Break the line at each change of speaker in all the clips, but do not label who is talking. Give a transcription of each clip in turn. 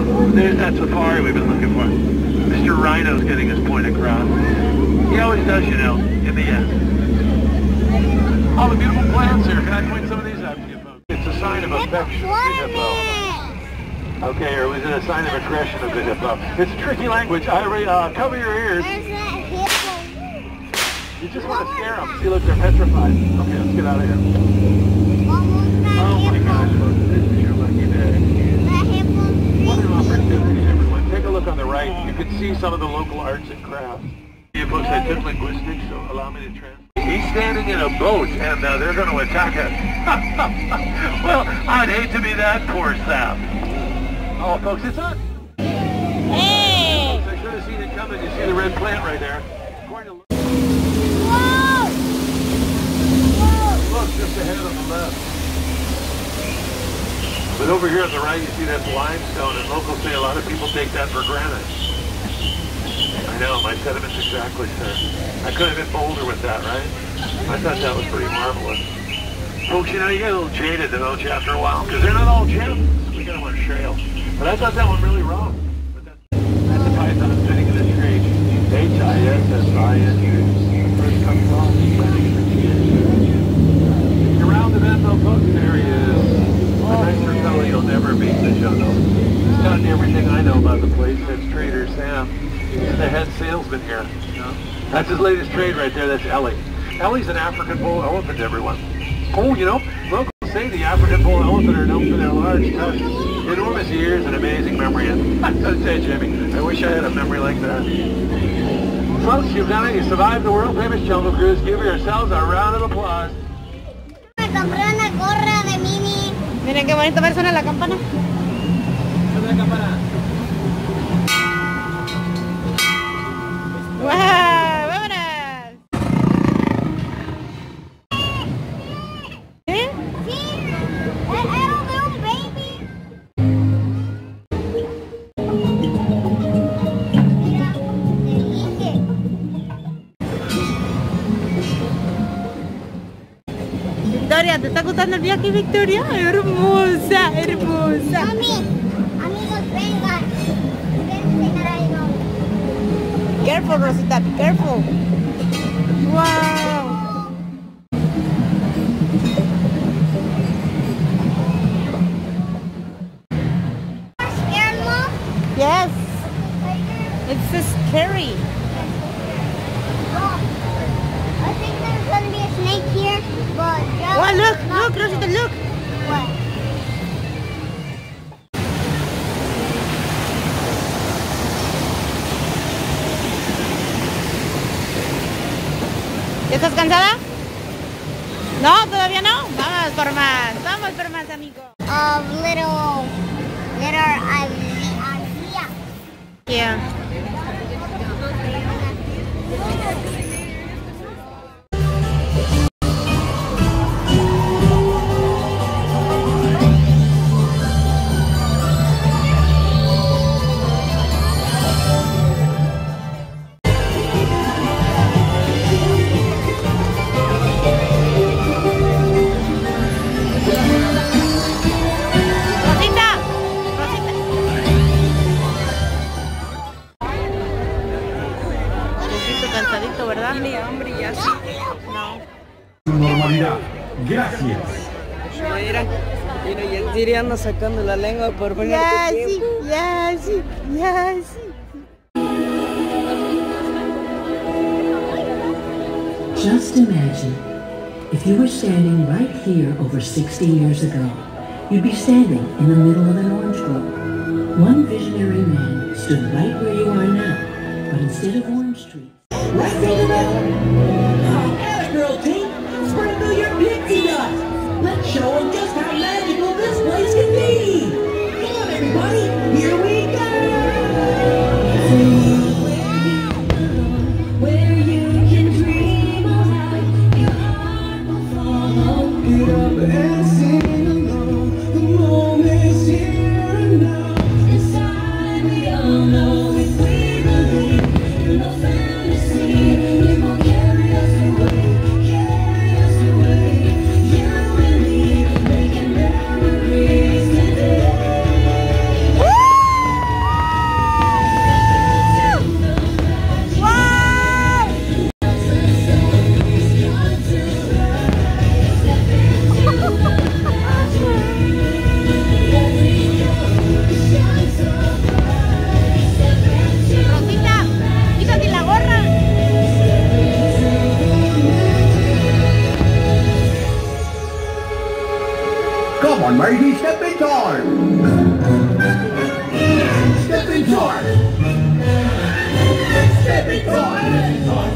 Oh, there's that safari we've been looking for. Mr. Rhino's getting his point across. He always does, you know, in the end. All the beautiful plants here. Can I point some of these out to you folks? It's a sign of affection of the hippo. Okay, or was it a sign of aggression of the hippo? It's tricky language. Ivory, uh, cover your ears. You just want to scare them. See, look, they're petrified. Okay, let's get out of here. Oh my gosh, folks, this is your lucky day. What an opportunity, everyone. Take a look on the right. You can see some of the local arts and crafts. You folks, I took linguistics, so allow me to translate. He's standing in a boat, and uh, they're going to attack us. well, I'd hate to be that poor sap. Oh, folks, it's on.
Hey!
I should have seen it coming. You see the red plant right there? According to- Look, just ahead on the left. But over here on the right, you see that's limestone, and locals say a lot of people take that for granite. I know, my sentiments exactly, sir. I could have been bolder with that, right? I thought that was pretty marvelous. Oh, Folks, you know, you get a little jaded, don't you, after a while? Because they're not all gems. We got them on trail. But I thought that one really wrong. But that's, that's a python sitting in a tree. H-I-S-S-I-N-U. First comes on, Around the bend, though, folks, there he is. A nicer fellow you'll never meet in the jungle. He's taught me everything I know about the place. That's Trader Sam. He's the head salesman here. That's his latest trade right there. That's Ellie. Ellie's an African bull elephant, everyone. Oh, you know, locals say the African bull elephant are known for their large tusks, enormous ears, and amazing memory. And I gotta say, Jimmy, I wish I had a memory like that. Folks, you've done it. You survived the world famous jungle cruise. Give yourselves a round of applause.
Me compré una gorra de Minnie.
Miren qué bonito ver suena la campana. Victoria, ¿te está gustando el viaje, Victoria? Hermosa, hermosa.
Mami, amigos, vengan. Enseñar algo.
Careful, Rosita, be careful. Wow. Estás cansada? No, todavía no. Vamos por más, vamos por más, amigo.
Of little, little idea.
Yeah.
Gracias.
Mira, mira, y el Siri anda sacando la lengua por venir
Ya sí, ya sí, ya sí.
Just imagine if you were standing right here over 60 years ago. You'd be standing in the middle of an orange grove. One visionary man stood right where you are now, but instead of orange trees,
Let's go to the on, Margie. Step in taller. Step in
taller. Step in taller.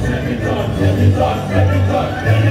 Step in taller. Step
in